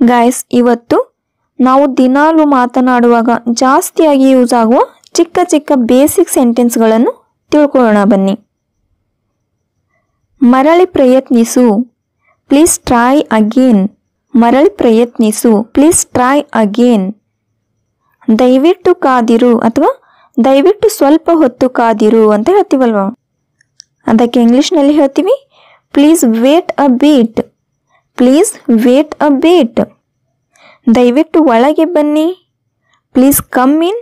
Guys ಇವತ್ತು ನಾವು ದಿನಾಲು ಮಾತನಾಡುವಾಗ ಜಾಸ್ತಿಯಾಗಿ ಯೂಸ್ ಆಗುವ ಚಿಕ್ಕ ಚಿಕ್ಕ ಬೇಸಿಕ್ ಸೆಂಟೆನ್ಸ್ಗಳನ್ನು ತಿಳ್ಕೊಳ್ಳೋಣ ಬನ್ನಿ. ಮರಳಿ ಪ್ರಯತ್ನಿಸು ಪ್ಲೀಸ್ ಟ್ರೈ ಅಗೇನ್ ಮರಳಿ ಪ್ರಯತ್ನಿಸು ಪ್ಲೀಸ್ ಟ್ರೈ ಅಗೇನ್ ದಯವಿಟ್ಟು ಕಾದಿರು ಅಥವಾ ದಯವಿಟ್ಟು ಸ್ವಲ್ಪ ಹೊತ್ತು ಕಾದಿರು ಅಂತ ಹೇಳ್ತೀವಲ್ವ? ಅದಕ್ಕೆ ಇಂಗ್ಲೀಷ್ನಲ್ಲಿ ಹೇಳ್ತೀವಿ please wait a bit please wait a bit ದಯವಿಟ್ಟು ಒಳಗೆ ಬನ್ನಿ. Please come in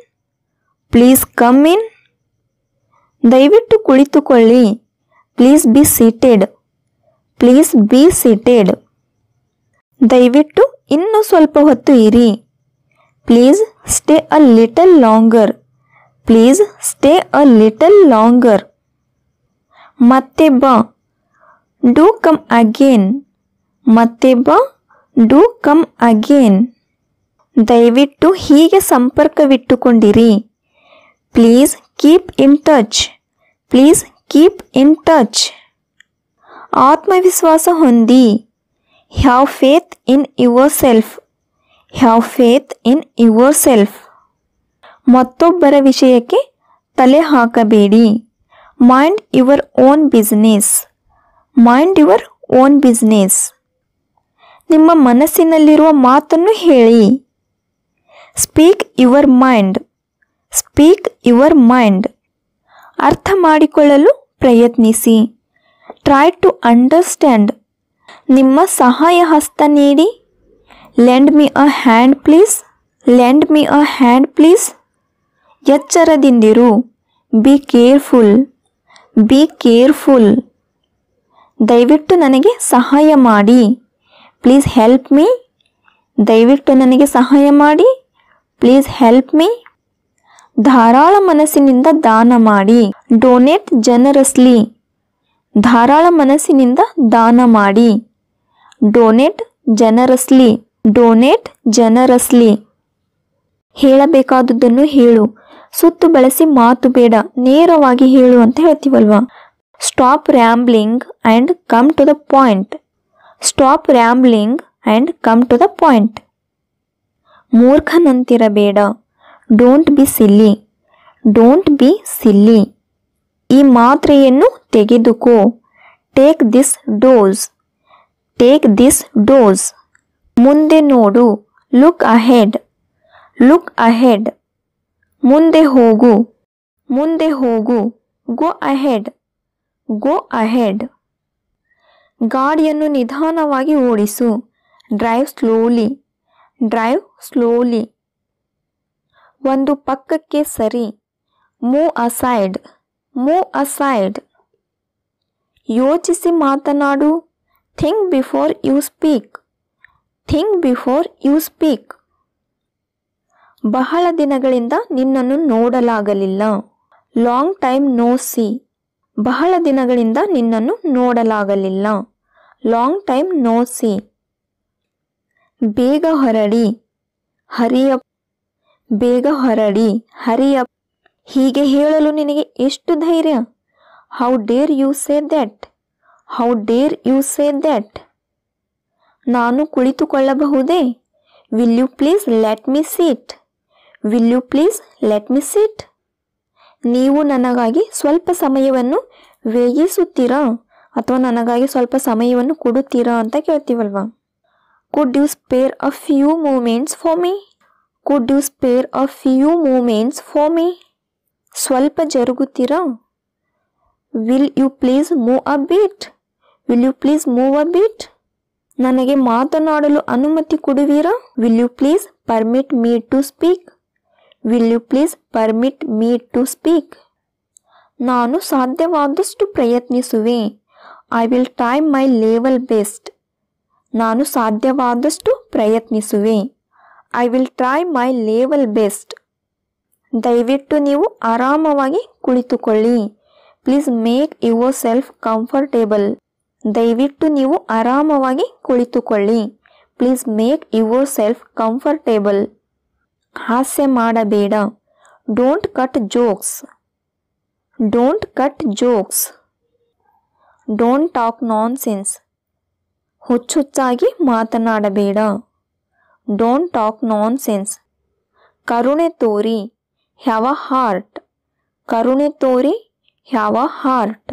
please come in ದಯವಿಟ್ಟು ಕುಳಿತುಕೊಳ್ಳಿ. Please be seated please be seated ದಯವಿಟ್ಟು ಇನ್ನೂ ಸ್ವಲ್ಪ ಹೊತ್ತು ಇರಿ. Please stay a little longer please stay a little longer ಮತ್ತೆ ಬಾ. ಡೂ ಕಮ್ ಅಗೇನ್ ಮತ್ತೆ ಬಾ ಡೂ ಕಮ್ ಅಗೇನ್. ದಯವಿಟ್ಟು ಹೀಗೆ ಸಂಪರ್ಕವಿಟ್ಟುಕೊಂಡಿರಿ. Please keep in touch. Please keep in touch. ಆತ್ಮವಿಶ್ವಾಸ ಹೊಂದಿ. Have faith in yourself. Have faith in yourself. ಮತ್ತೊಬ್ಬರ ವಿಷಯಕ್ಕೆ ತಲೆ ಹಾಕಬೇಡಿ. Mind your own business. Mind your own business. ನಿಮ್ಮ ಮನಸ್ಸಿನಲ್ಲಿರುವ ಮಾತನ್ನು ಹೇಳಿ. Speak your mind speak your mind ಅರ್ಥ ಮಾಡಿಕೊಳ್ಳಲು ಪ್ರಯತ್ನಿಸಿ. ಟ್ರೈ ಟು ಅಂಡರ್ಸ್ಟ್ಯಾಂಡ್ ನಿಮ್ಮ ಸಹಾಯ ಹಸ್ತ ನೀಡಿ. Lend me a hand please lend me a hand please ಎಚ್ಚರದಿಂದಿರು. Be careful be careful ದಯವಿಟ್ಟು ನನಗೆ ಸಹಾಯ ಮಾಡಿ. ಪ್ಲೀಸ್ ಹೆಲ್ಪ್ ಮೀ ದಯವಿಟ್ಟು ನನಗೆ ಸಹಾಯ ಮಾಡಿ. ಪ್ಲೀಸ್ ಹೆಲ್ಪ್ ಮೀ ಧಾರಾಳ ಮನಸ್ಸಿನಿಂದ ದಾನ ಮಾಡಿ. ಡೊನೇಟ್ ಜನರಸ್ಲಿ ಧಾರಾಳ ಮನಸ್ಸಿನಿಂದ ದಾನ ಮಾಡಿ. ಡೊನೇಟ್ ಜನರಸ್ಲಿ ಡೊನೇಟ್ ಜನರಸ್ಲಿ ಹೇಳಬೇಕಾದದ್ದನ್ನು ಹೇಳು. ಸುತ್ತು ಬಳಸಿ ಮಾತು ಬೇಡ. ನೇರವಾಗಿ ಹೇಳು ಅಂತ ಹೇಳ್ತೀವಲ್ವಾ? Stop rambling and come to the point stop rambling and come to the point ಮೂರ್ಖನಂತಿರಬೇಡ. Don't be silly don't be silly ಈ ಮಾತ್ರೆಯನ್ನು ತೆಗೆದುಕೋ. Take this dose take this dose ಮುಂದೆ ನೋಡು. ಲುಕ್ ಅಹೆಡ್ ಲುಕ್ ಅಹೆಡ್ ಮುಂದೆ ಹೋಗು. ಮುಂದೆ ಹೋಗು. ಗೋ ಅಹೆಡ್ ಗೋ ahead ಗಾಡಿಯನ್ನು ನಿಧಾನವಾಗಿ ಓಡಿಸು. Drive slowly. Drive slowly. ಒಂದು ಪಕ್ಕಕ್ಕೆ ಸರಿ. Move aside. Move aside. ಯೋಚಿಸಿ ಮಾತನಾಡು. Think before you speak. Think before you speak. ಬಹಳ ದಿನಗಳಿಂದ ನಿನ್ನನ್ನು ನೋಡಲಾಗಲಿಲ್ಲ. Long time no see. ಬಹಳ ದಿನಗಳಿಂದ ನಿನ್ನನ್ನು ನೋಡಲಾಗಲಿಲ್ಲ. ಲಾಂಗ್ ಟೈಮ್ ನೋ ಸಿ ಬೇಗ ಹೊರಡಿ. ಹರಿಯ ಬೇಗ ಹೊರಡಿ. ಹರಿಯ ಹೀಗೆ ಹೇಳಲು ನಿನಗೆ ಎಷ್ಟು ಧೈರ್ಯ? How dare you say that how dare you say that ನಾನು ಕುಳಿತುಕೊಳ್ಳಬಹುದೇ? Will you please let me seat will you please let me seat ನೀವು ನನಗಾಗಿ ಸ್ವಲ್ಪ ಸಮಯವನ್ನು ವ್ಯಯಿಸುತ್ತೀರಾ? ಅಥವಾ ನನಗಾಗಿ ಸ್ವಲ್ಪ ಸಮಯವನ್ನು ಕೊಡುತ್ತೀರಾ ಅಂತ ಕೇಳ್ತೀವಲ್ವಾ? Could you spare a few moments for me could you spare a few moments for me ಸ್ವಲ್ಪ ಜರುಗುತ್ತೀರಾ? Will you please move a bit will you please move a bit ನನಗೆ ಮಾತನಾಡಲು ಅನುಮತಿ ಕೊಡುವೀರಾ? Will you please permit me to speak will you please permit me to speak ನಾನು ಸಾಧ್ಯವಾದಷ್ಟು ಪ್ರಯತ್ನಿಸುವೆ. I will try my level best ನಾನು ಸಾಧ್ಯವಾದಷ್ಟು ಪ್ರಯತ್ನಿಸುವೆ. I will try my level best ದಯವಿಟ್ಟು ನೀವು ಆರಾಮವಾಗಿ ಕುಳಿತುಕೊಳ್ಳಿ. Please make yourself comfortable ದಯವಿಟ್ಟು ನೀವು ಆರಾಮವಾಗಿ ಕುಳಿತುಕೊಳ್ಳಿ. Please make yourself comfortable ಹಾಸ್ಯ ಮಾಡಬೇಡ. Don't cut jokes don't cut jokes don't talk nonsense ಹುಚ್ಚುಚ್ಚಾಗಿ ಮಾತನಾಡಬೇಡ. ಡೋಂಟ್ ಟಾಕ್ ನಾನ್ ಸೆನ್ಸ್ ಕರುಣೆ ತೋರಿ ಹ್ಯಾವ ಹಾರ್ಟ್ ಕರುಣೆ ತೋರಿ ಹ್ಯಾವ ಹಾರ್ಟ್